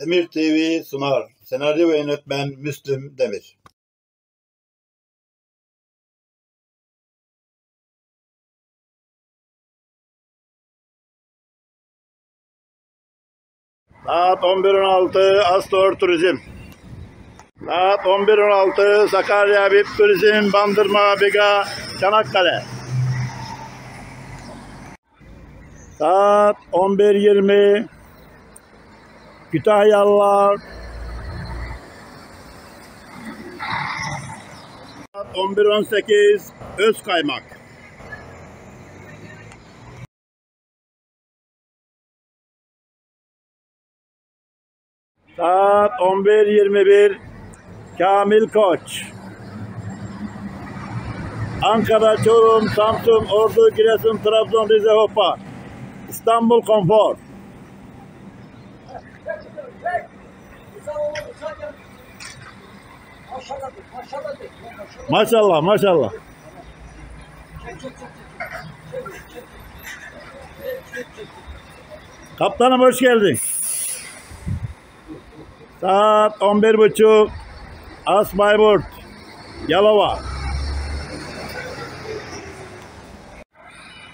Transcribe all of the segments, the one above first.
Demir TV sunar. Senaryo ve yönetmen Müslüm Demir. Saat 11.16 Astor Turizm. Saat 11.16 Sakarya VIP Turizm Bandırma Biga Çanakkale. Saat 11.20 Kütahyalılar. Saat 11.18 Özkaymak. Saat 11.21 Kamil Koç. Ankara, Çorum, Samsun, Ordu, Giresun, Trabzon, Rize, Hopa İstanbul Konfor Maşallah maşallah. Kaptanım hoş geldin. Saat 11.30 As Bayburt Yalova.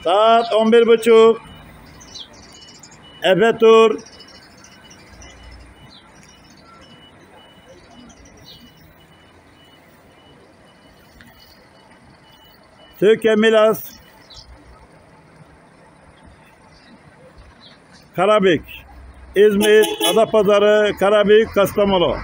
Saat 11.30 Efe Tur Türkiye Milas. Karabük. İzmir, Adapazarı, Karabük, Kastamonu